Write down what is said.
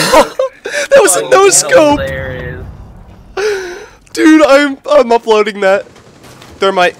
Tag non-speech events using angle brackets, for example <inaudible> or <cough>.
<laughs> that was a no scope. Dude, I'm I'm uploading that. There might.